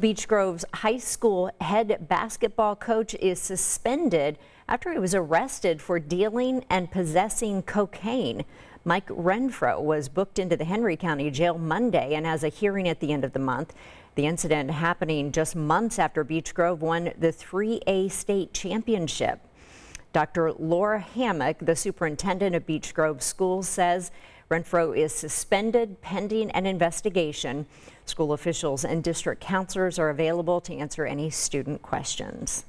Beech Grove's high school head basketball coach is suspended after he was arrested for dealing and possessing cocaine. Mike Renfro was booked into the Henry County Jail Monday and has a hearing at the end of the month. The incident happening just months after Beech Grove won the 3A state championship. Dr. Laura Hammack, the superintendent of Beech Grove Schools, says Renfro is suspended pending an investigation. School officials and district counselors are available to answer any student questions.